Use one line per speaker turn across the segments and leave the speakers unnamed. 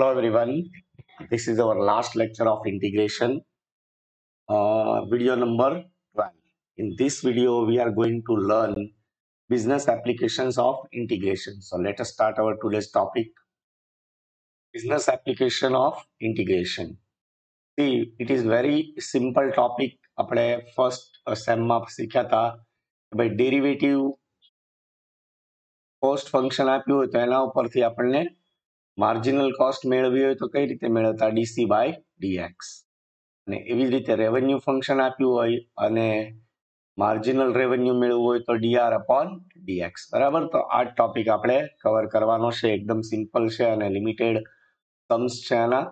Hello everyone. This is our last lecture of integration uh, video number 12. In this video we are going to learn business applications of integration. So let us start our today's topic. Business application of integration. See it is very simple topic. આપણે first સેમમાં શીખ્યા by derivative post function function આપ્યું હોય તો એના ઉપરથી આપણને marginal cost મેળવી હોય તો કઈ રીતે મેળવતા ડીસી બાય ડીએક્સ અને એવી જ રીતે રેવન્યુ ફંક્શન આપ્યું હોય અને માર્જિનલ રેવન્યુ મેળવવું હોય તો ડીઆર અપોન ડીએક્સ બરાબર તો આ ટોપિક આપણે કવર કરવાનો છે એકદમ સિમ્પલ છે અને લિમિટેડ સમ્સ છે આના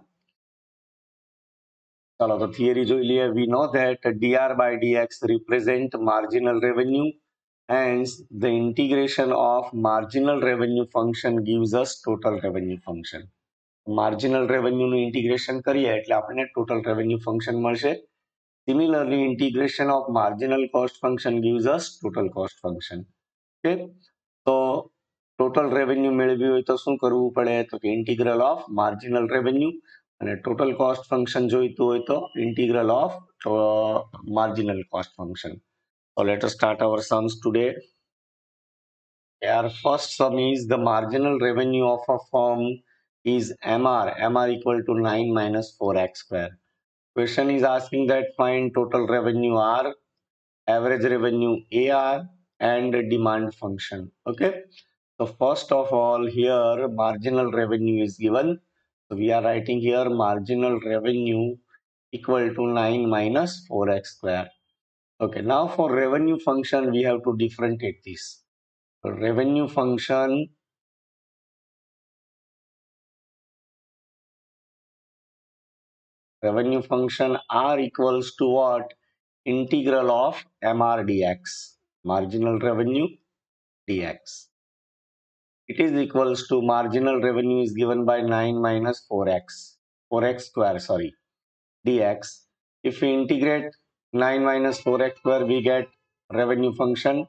ચાલો તો થિયરી જોઈ લઈએ we know that dr by dx represent marginal revenue Hence, the integration of marginal revenue function gives us total revenue function. Marginal નું ઇન્ટિગ્રેશન કરીએ એટલે આપણને ટોટલ રેવન્યુ ફંક્શન મળશે similarly integration of marginal cost function gives us total cost function okay તો total revenue મેળવ્યું હોય તો શું કરવું પડે તો કે ઇન્ટિગ્રલ ઓફ માર્જિનલ રેવન્યુ અને ટોટલ કોસ્ટ ફંક્શન જોઈતું હોય તો integral of marginal cost function So let us start our sums today. Our first sum is the marginal revenue of a firm is MR, MR equal to 9 minus 4x square. Question is asking that find total revenue R, average revenue AR and demand function. Okay. So first of all here marginal revenue is given. So we are writing here marginal revenue equal to 9 minus 4x square. Okay, now for revenue function, we have to differentiate this. revenue function, revenue function R equals to what? Integral of MR dx, marginal revenue dx. It is equals to marginal revenue is given by 9 minus 4x, 4x square, sorry, dx. If we integrate 9 minus 4x square we get revenue function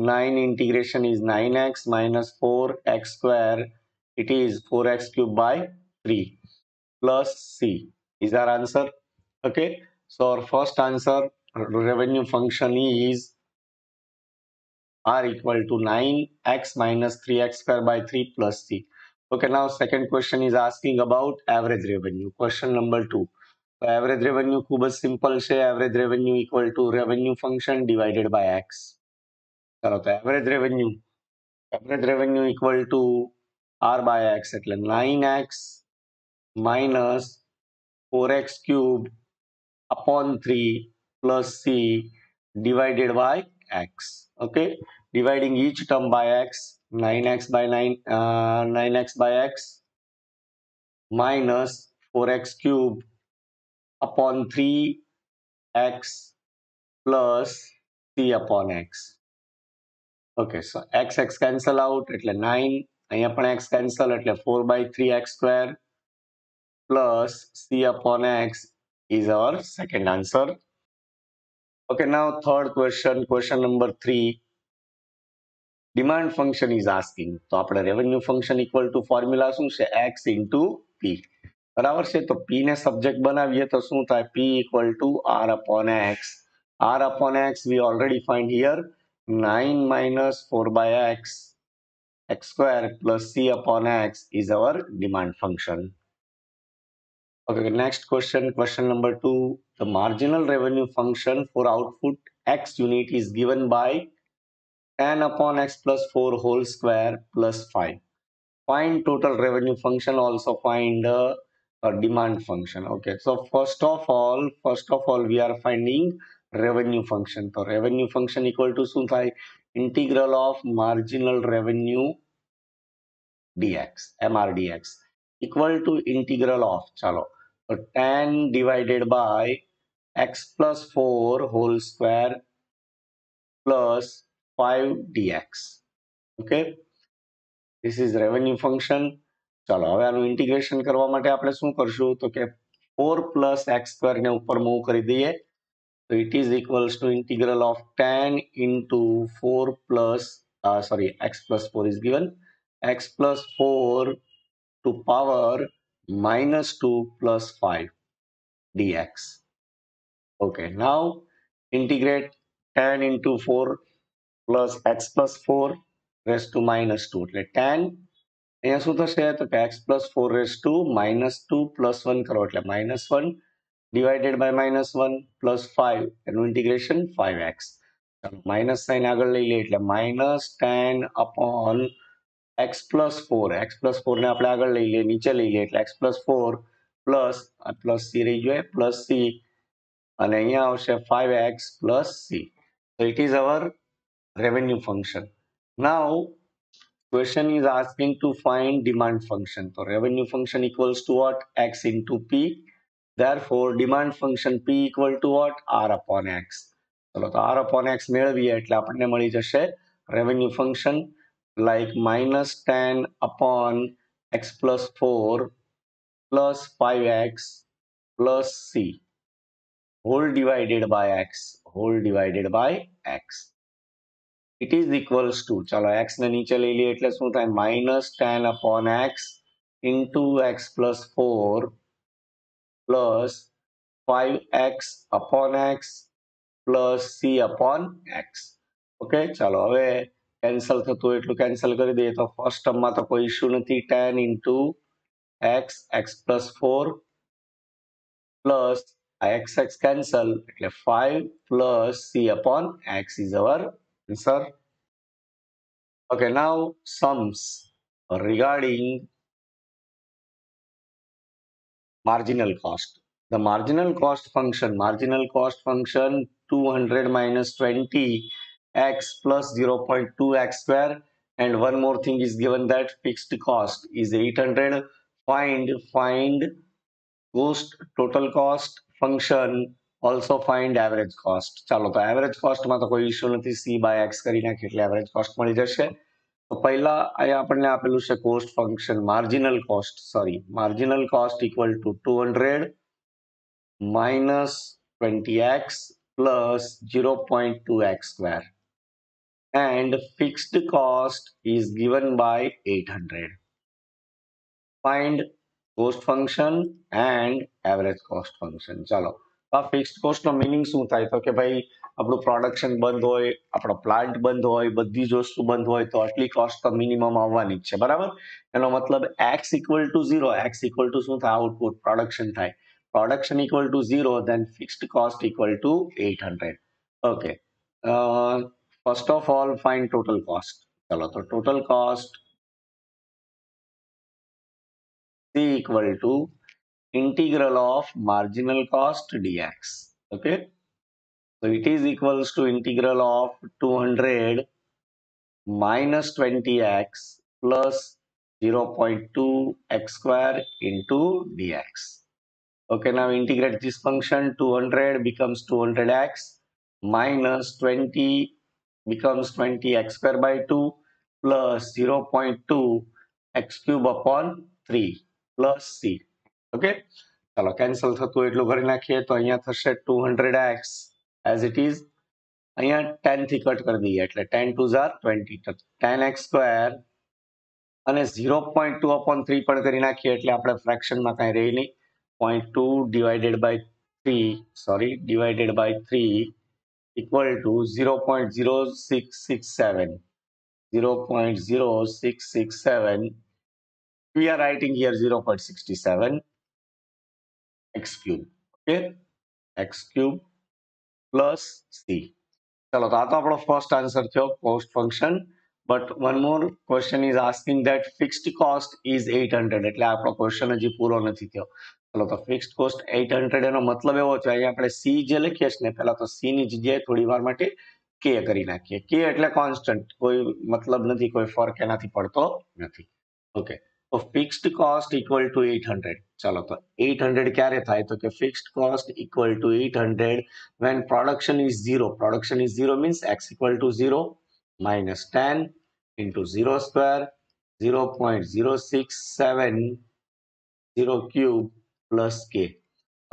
9 integration is 9x minus 4x square it is 4x cube by 3 plus c is our answer okay so our first answer revenue function is r equal to 9x minus 3x square by 3 plus c okay now second question is asking about average revenue question number 2 તો average revenue ખૂબ જ simple છે average revenue equal to revenue function divided by x ચાલો તો average revenue average revenue equal to R by x એટલે nine x minus four x cube upon three plus C divided by x okay dividing each term by x nine x by nine nine x by x minus four x cube upon 3x plus c upon x. Okay, so x x cancel out, it's 9. I upon x cancel, it's 4 by 3x square plus c upon x is our second answer. Okay, now third question, question number 3. Demand function is asking. So, our revenue function equal to formula So x into p. બરાબર છે તો પી P subject બનાવીએ તો શું થાય P equal P equal to R upon X. R upon X, we already find here nine minus four by x square plus c upon x is our demand function. Okay, next question, question number two. The marginal revenue function for output x unit is given by 10 upon x plus 4 whole square plus 5. Find total revenue function, also find uh, a demand function okay so first of all first of all we are finding revenue function so revenue function equal to sunthai integral of marginal revenue dx mrdx equal to integral of chalo so tan divided by x plus 4 whole square plus 5 dx okay this is revenue function चलो अब अनु integration करवाने के लिए आपले શું કરશું તો કે 4 + x2 ને ઉપર મૂકી દઈએ તો it is equal to integral of tan * 4 + sorry x + 4 is given x + 4 ^ -2 + 5 dx okay now integrate tan * 4 + x + 4 ^ -2 એટલે tan અહીંયા શું થશે તો x + 4^2 - 2 + 1 કરો એટલે -1 / -1 + 5 એનું ઇન્ટિગ્રેશન 5x - sin આગળ લઈ લે એટલે - tan / x + 4 x + 4 ને આપણે આગળ લઈ લે નીચે લઈ ગયા એટલે x + 4 + a + c રહી જોયે + c અને અહીંયા આવશે 5x + c so it is our revenue function now question is asking to find demand function so revenue function equals to what x into p therefore demand function p equal to what r upon x so r upon x revenue function like minus 10 upon x plus 4 plus 5x plus c whole divided by x whole divided by x it is equals to चलो x ने नीचे ले लिया एट्ल शू minus ten upon x in x plus four plus five x upon x plus c upon x okay चलो हम cancel थत eight cancel कर दिए तो फर्स्ट टर्म में तो कोई इश्यू नहीं ten into x x plus four plus x x cancel eight five plus c upon x is our answer. Okay, now sums regarding marginal cost. The marginal cost function, marginal cost function 200 minus 20x plus 0.2x square and one more thing is given that fixed cost is 800 find find cost total cost function also find average cost ચાલો તો average કોસ્ટમાં તો કોઈ issue નથી C by x કરી નાખીએ એટલે average cost મળી જશે તો પહેલા અહીંયા આપણને આપેલું છે cost function marginal cost sorry marginal cost equal to two hundred minus twenty x plus zero point two x square and fixed cost is given by eight hundred find cost function and average cost function ચાલો का fixed cost का meaning શું થાય તો કે ભાઈ આપણો production બંધ હોય આપણો પ્લાન્ટ બંધ હોય બધી જોસ સુ બંધ હોય તો આટલી કોસ્ટ તો મિનિમમ આવવાની જ છે બરાબર એનો મતલબ x = 0 x = શું થાય આઉટપુટ પ્રોડક્શન થાય production = 0 then fixed cost = 800 okay uh first of all find total cost ચાલો તો total cost C = integral of marginal cost dx okay so it is equals to integral of 200 minus 20x plus 0.2 x square into dx okay now integrate this function 200 becomes 200x minus 20 becomes 20 x square by 2 plus 0.2 x cube upon 3 plus c okay ચાલો cancel થતું એટલું ભરી નાખીએ તો અહીંયા થશે two hundred x as it is અહીંયા ten થી કટ કરી દઈએ એટલે ટેન ટુ ઝાર ટ્વેન્ટી ટેન એક્સ સ્ક્વેર અને zero point two upon three પણ કરી નાખીએ એટલે આપણે ફ્રેક્શનમાં કાંઈ રહી નહીં point two divided by three sorry divided by three equal to zero point zero six six seven zero point zero six six seven we are writing here 0 0.67 x cube okay x cube plus c ચાલો તો આ તો આપણો first answer થયો cost function but one more question is asking that fixed cost is eight hundred એટલે આપણો question હજી પૂરો નથી થયો ચાલો તો ફિક્સ્ડ કોસ્ટ એટ હંડ્રેડ એનો મતલબ એવો છે અહીંયા આપણે સી જે લખીએ છીએ ને તો સી ની જગ્યાએ થોડી વાર માટે કે કરી નાખીએ કે એટલે કોન્સ્ટન્ટ કોઈ મતલબ નથી કોઈ ફર્ક એનાથી પડતો નથી ઓકે तो फिक्स्ड कॉस्ट इक्वल टू 800 चलो तो 800 क्या रहता है तो कि fixed cost equal to 800 when production is zero production is zero means x equal to zero minus ten into zero square zero point cube plus K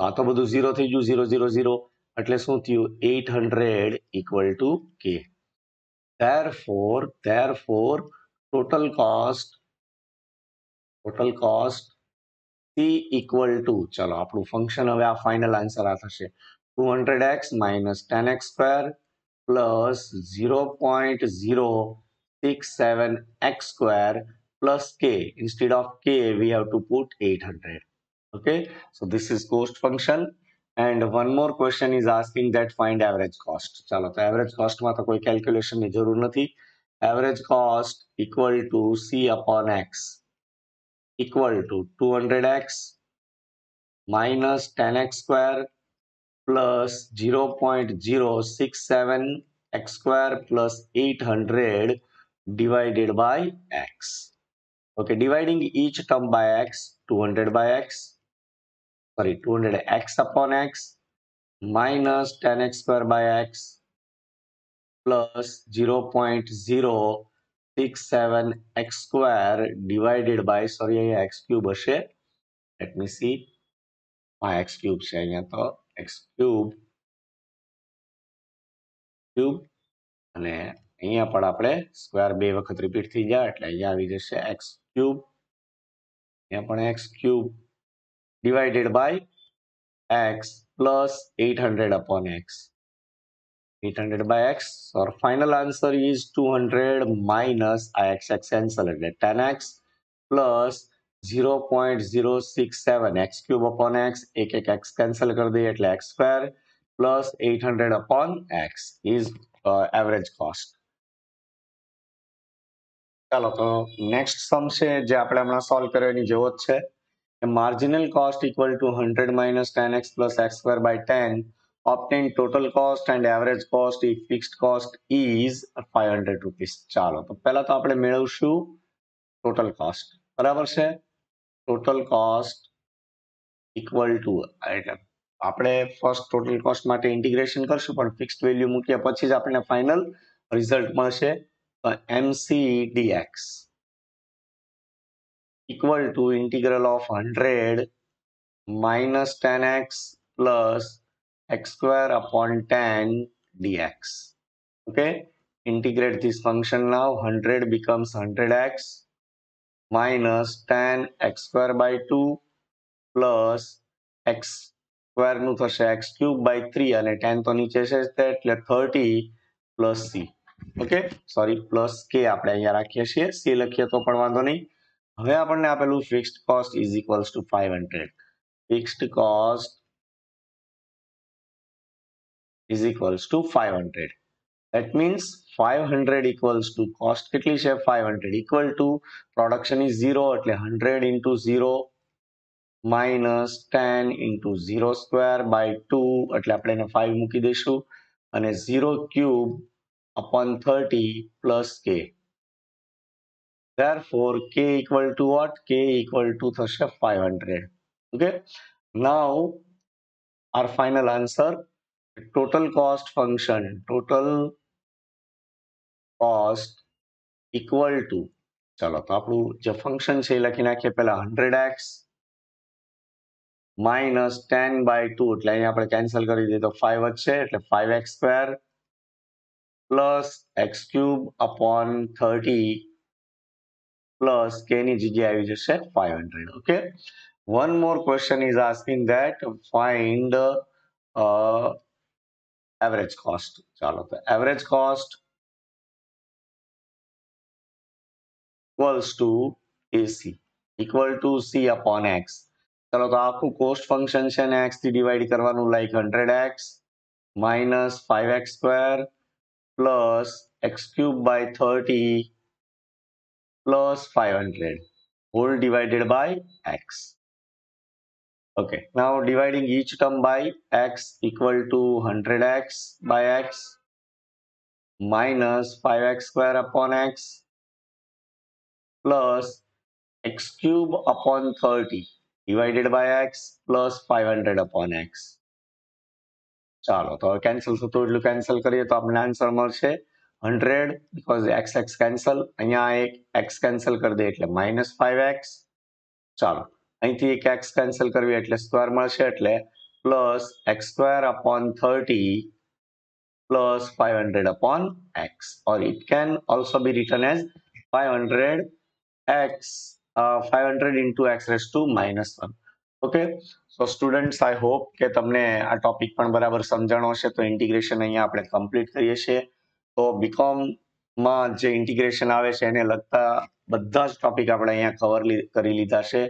आ तो बधु जीरो थी गयु जीरो जीरो जीरो एट्ले शू थ eight equal to K therefore therefore total cost total cost C equal to चलो आप function हम आ final answer uh two hundred x minus ten x square plus zero point zero six seven x square plus K instead of K we have to put eight hundred okay so this is cost function and one more question is asking that find average cost चलो तो average cost में तो कोई calculation की नहीं average cost equal to C upon x equal to 200x minus 10x square plus 0.067x square plus 800 divided by x. Okay, dividing each term by x, 200 by x, sorry, 200x upon x minus 10x square by x plus 0.0 6 7 x2 divided by sorry ये x3 હશે Let me see આ x3 છે અહીંયા તો x3 cube અને અહીંયા પણ આપણે સ્ક્વેર બે વખત રિપીટ થઈ જાય એટલે અહીંયા આવી જશે x3 અહીં પણ x3 divided by x + 800 / x 800 by x. Our final answer is 200 minus ix ixx cancelled. 10x plus 0.067 x cube upon x. ek ek x cancel kar दिए at x square plus 800 upon x is uh, average cost. ચાલો તો next સમ છે જે આપણે હમણાં solve કર્યો એની જેવો જ છે marginal cost equal to hundred minus ten x plus x square obtain total cost and average cost if fixed cost is 500 rupees ચાલો તો પહેલા તો આપણે મેળવશું ટોટલ કોસ્ટ બરાબર છે ટોટલ કોસ્ટ ઇક્વલ ટુ એટલે આપણે ફર્સ્ટ ટોટલ કોસ્ટ માટે ઇન્ટિગ્રેશન કરશું પણ ફિક્સ્ડ વેલ્યુ મૂક્યા પછી જ આપણને ફાઇનલ રિઝલ્ટ મળશે તો MC dx equal to integral of hundred minus ten x plus x square upon tan dx. Okay, integrate this function now. 100 becomes 100x minus tan x square by 2 plus x સ્ક્વેરનું થશે x cube by three અને ten તો નીચે છે એટલે thirty plus c okay sorry plus k આપણે અહીંયા રાખીએ છીએ સી લખીએ તો પણ વાંધો નહીં હવે આપણને આપેલું fixed cost is equals to five hundred fixed cost is equals to 500. That means 500 equals to cost કેટલી છે 500 equal to production is 0 at 100 into 0 minus 10 into 0 square by 2 at આપણે એને 5 મૂકી દઈશું અને 0 cube upon 30 plus k therefore k equal to what k equal to થશે 500 okay now our final answer total cost function total cost equal to चलो तो आपण जो फंक्शन से लिही नाके पहिला 100x - 10 / 2 એટલે અહીં આપણે કેન્સલ કરી દીધું તો 5 వచ్చే એટલે 5x² + x³ / 30 + k ની જગ્યાએ આવી જો 500 okay one more question is asking that find a average cost ચાલો તો average cost equals to AC equal to C upon x ચાલો તો આખું કોસ્ટ ફંક્શન છે ને એક્સથી ડિવાઈડ કરવાનું like hundred x minus five x square plus x cube by thirty plus five hundred whole divided by x Okay, now dividing each term by x equal to 100x by x minus 5x square upon x plus x cube upon 30 divided by x plus 500 upon x. चलो तो cancel तो એટલું cancel કરીએ તો આપણને answer મળશે hundred because x x cancel અહીંયા એક એક્સ કેન્સલ કરી દે એટલે માઇનસ ફાઈવ એક્સ चलो અહીંથી એક એક્સ કેન્સલ કરવી એટલે સ્ક્વેર મળશે એટલે plus x square upon thirty plus five hundred upon x or it can also be written as five hundred x five hundred into x raise to minus one okay so students I hope કે તમને આ topic પણ બરાબર સમજણો હશે તો integration અહીંયા આપણે complete કરીએ છીએ તો બીકોમમાં જે ઇન્ટિગ્રેશન આવે છે એને લગતા બધા જ ટોપિક આપણે અહીંયા કવર કરી લીધા છે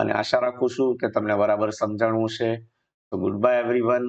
અને આશા રાખું છું કે તમને બરાબર સમજાણું છે તો ગુડ બાય એવરીવન